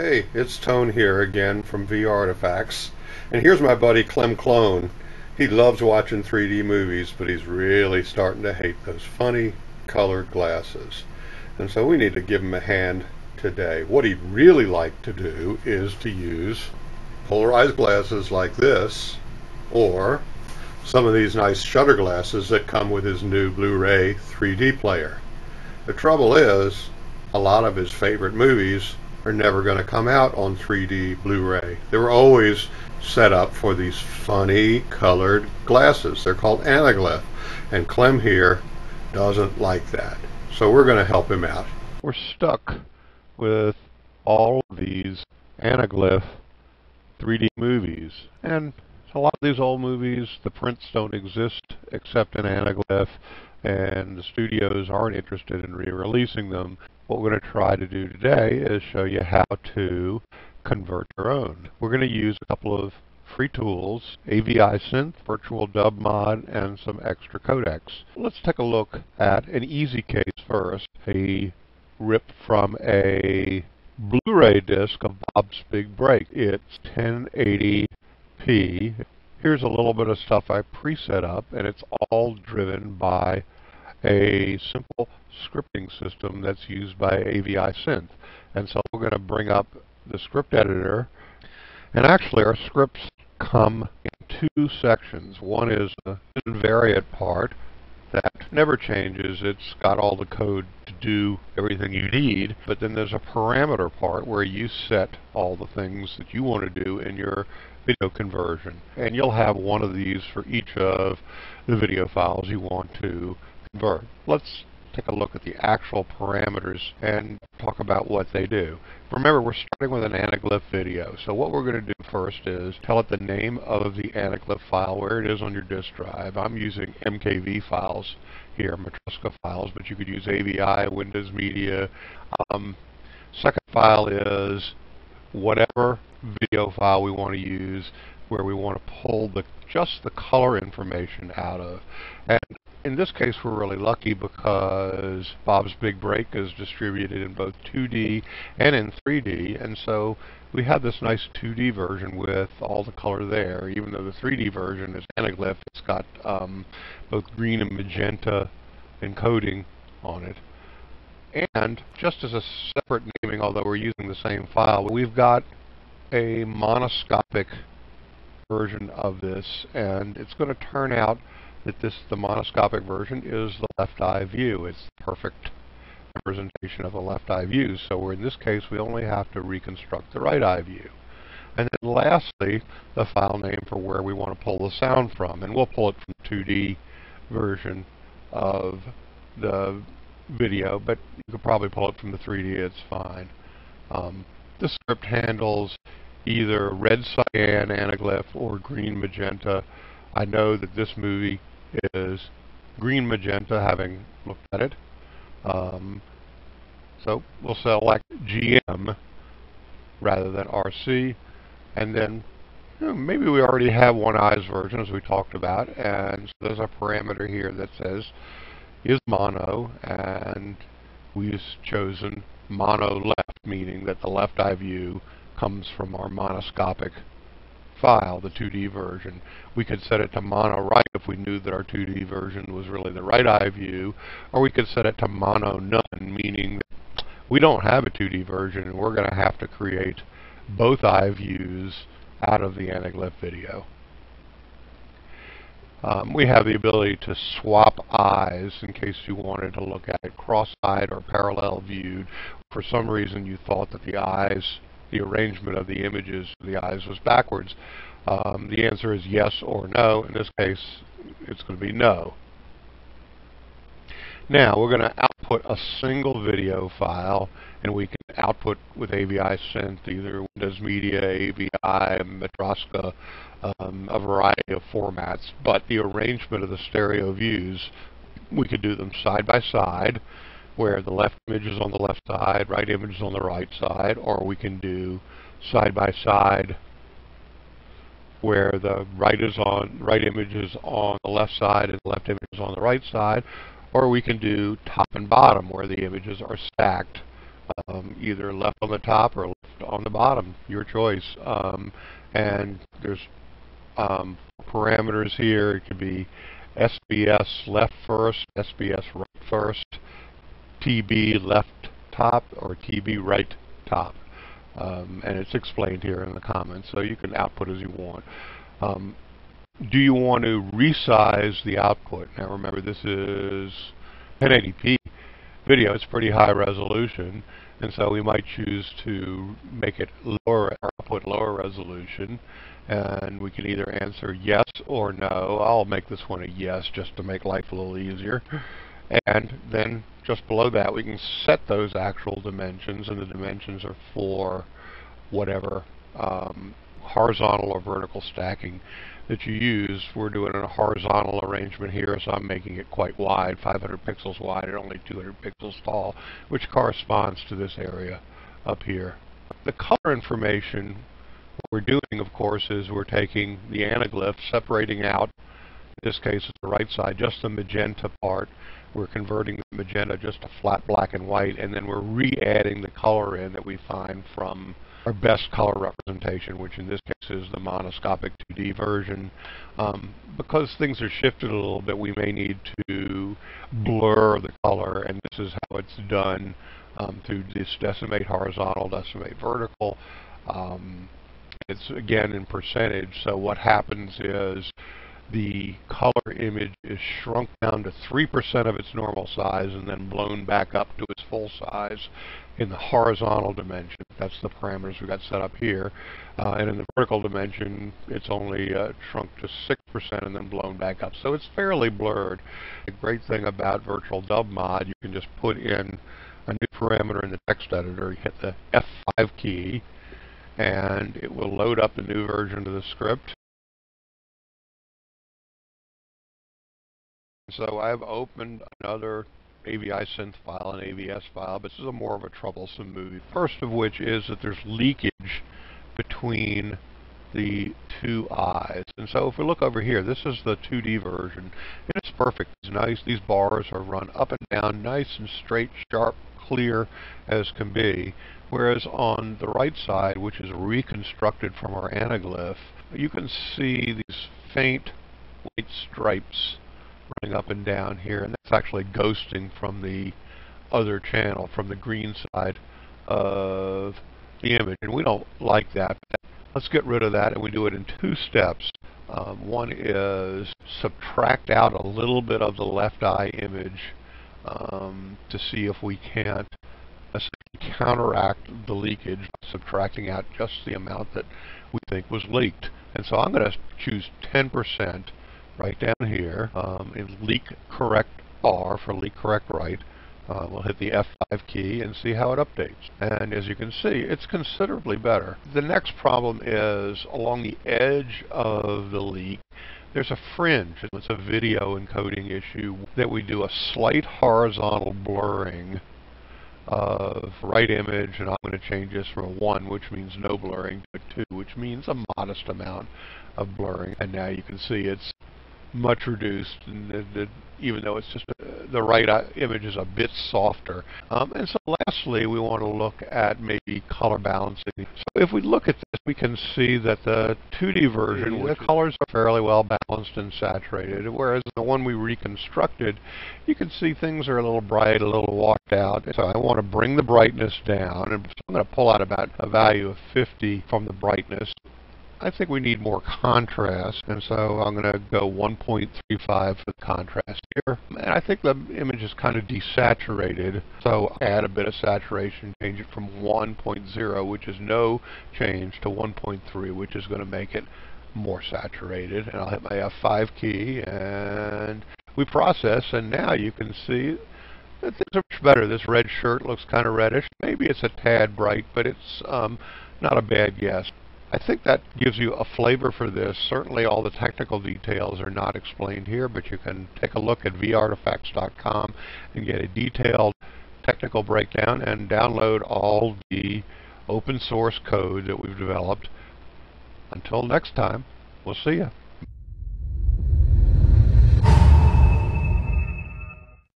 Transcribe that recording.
Hey, it's Tone here again from VRtifacts. And here's my buddy Clem Clone. He loves watching 3D movies, but he's really starting to hate those funny colored glasses. And so we need to give him a hand today. What he'd really like to do is to use polarized glasses like this, or some of these nice shutter glasses that come with his new Blu-ray 3D player. The trouble is, a lot of his favorite movies are never going to come out on 3D Blu-ray. They were always set up for these funny colored glasses. They're called anaglyph. And Clem here doesn't like that. So we're going to help him out. We're stuck with all these anaglyph 3D movies. And a lot of these old movies, the prints don't exist except in anaglyph, and the studios aren't interested in re-releasing them. What we're going to try to do today is show you how to convert your own. We're going to use a couple of free tools, AVISynth, Virtual Dub Mod, and some extra codecs. Let's take a look at an easy case first, a rip from a Blu-ray disc of Bob's Big Break. It's 1080p. Here's a little bit of stuff I preset up, and it's all driven by a simple scripting system that's used by AVI Synth. And so we're going to bring up the script editor. And actually our scripts come in two sections. One is the invariant part that never changes. It's got all the code to do everything you need. But then there's a parameter part where you set all the things that you want to do in your video conversion. And you'll have one of these for each of the video files you want to convert. Let's take a look at the actual parameters and talk about what they do. Remember, we're starting with an anaglyph video. So what we're going to do first is tell it the name of the anaglyph file, where it is on your disk drive. I'm using MKV files here, Matroska files, but you could use AVI, Windows Media. Um, second file is whatever video file we want to use where we want to pull the just the color information out of. And in this case, we're really lucky because Bob's Big Break is distributed in both 2D and in 3D, and so we have this nice 2D version with all the color there, even though the 3D version is anaglyph. It's got um, both green and magenta encoding on it. And just as a separate naming, although we're using the same file, we've got a monoscopic version of this, and it's going to turn out that this, the monoscopic version, is the left eye view. It's the perfect representation of the left eye view. So in this case, we only have to reconstruct the right eye view. And then lastly, the file name for where we want to pull the sound from. And we'll pull it from the 2D version of the video, but you could probably pull it from the 3D, it's fine. Um, this script handles either red cyan anaglyph or green magenta. I know that this movie is green magenta, having looked at it. Um, so we'll select GM rather than RC, and then you know, maybe we already have one eyes version as we talked about, and so there's a parameter here that says is mono, and we've chosen mono left, meaning that the left eye view comes from our monoscopic file, the 2D version. We could set it to mono right if we knew that our 2D version was really the right eye view, or we could set it to mono none, meaning we don't have a 2D version and we're going to have to create both eye views out of the anaglyph video. Um, we have the ability to swap eyes in case you wanted to look at it cross-eyed or parallel viewed. For some reason you thought that the eyes the arrangement of the images the eyes was backwards. Um, the answer is yes or no. In this case, it's going to be no. Now, we're going to output a single video file, and we can output with AVI Synth, either Windows Media, AVI, Matroska, um, a variety of formats. But the arrangement of the stereo views, we could do them side by side, where the left image is on the left side, right image is on the right side, or we can do side by side where the right is on right image is on the left side and the left image is on the right side, or we can do top and bottom where the images are stacked, um, either left on the top or left on the bottom, your choice. Um, and there's um, parameters here. It could be SBS left first, SBS right first, TB left top, or TB right top. Um, and it's explained here in the comments, so you can output as you want. Um, do you want to resize the output? Now remember, this is 1080p video. It's pretty high resolution, and so we might choose to make it lower, output lower resolution, and we can either answer yes or no. I'll make this one a yes just to make life a little easier. And then just below that we can set those actual dimensions, and the dimensions are for whatever um, horizontal or vertical stacking that you use. We're doing a horizontal arrangement here, so I'm making it quite wide, 500 pixels wide and only 200 pixels tall, which corresponds to this area up here. The color information we're doing, of course, is we're taking the anaglyph, separating out, in this case, it's the right side, just the magenta part. We're converting the magenta just to flat black and white, and then we're re-adding the color in that we find from our best color representation, which in this case is the monoscopic 2D version. Um, because things are shifted a little bit, we may need to blur the color, and this is how it's done um, through this decimate horizontal, decimate vertical. Um, it's again in percentage, so what happens is the color image is shrunk down to 3% of its normal size and then blown back up to its full size in the horizontal dimension. That's the parameters we've got set up here. Uh, and in the vertical dimension, it's only uh, shrunk to 6% and then blown back up. So it's fairly blurred. The great thing about VirtualDubMod, you can just put in a new parameter in the text editor. You hit the F5 key, and it will load up the new version of the script. So I've opened another AVI synth file, an AVS file, but this is a more of a troublesome movie. First of which is that there's leakage between the two eyes. And so if we look over here, this is the 2D version, and it's perfect. It's nice. These bars are run up and down, nice and straight, sharp, clear as can be. Whereas on the right side, which is reconstructed from our anaglyph, you can see these faint white stripes running up and down here, and that's actually ghosting from the other channel, from the green side of the image, and we don't like that. Let's get rid of that, and we do it in two steps. Um, one is subtract out a little bit of the left eye image um, to see if we can't counteract the leakage by subtracting out just the amount that we think was leaked. And so I'm going to choose 10% right down here um, in leak correct R for leak correct right. Uh, we'll hit the F5 key and see how it updates. And as you can see, it's considerably better. The next problem is along the edge of the leak, there's a fringe. It's a video encoding issue that we do a slight horizontal blurring of right image, and I'm going to change this from a 1, which means no blurring, to a 2, which means a modest amount of blurring. And now you can see it's much reduced, and, and, even though it's just uh, the right uh, image is a bit softer. Um, and so lastly, we want to look at maybe color balancing. So if we look at this, we can see that the 2D version, the colors are fairly well balanced and saturated, whereas the one we reconstructed, you can see things are a little bright, a little washed out. So I want to bring the brightness down, and so I'm going to pull out about a value of 50 from the brightness. I think we need more contrast, and so I'm going to go 1.35 for the contrast here. And I think the image is kind of desaturated, so add a bit of saturation, change it from 1.0, which is no change, to 1.3, which is going to make it more saturated. And I'll hit my F5 key, and we process, and now you can see that things are much better. This red shirt looks kind of reddish. Maybe it's a tad bright, but it's um, not a bad guess. I think that gives you a flavor for this. Certainly all the technical details are not explained here, but you can take a look at vrtifacts.com and get a detailed technical breakdown and download all the open source code that we've developed. Until next time, we'll see you.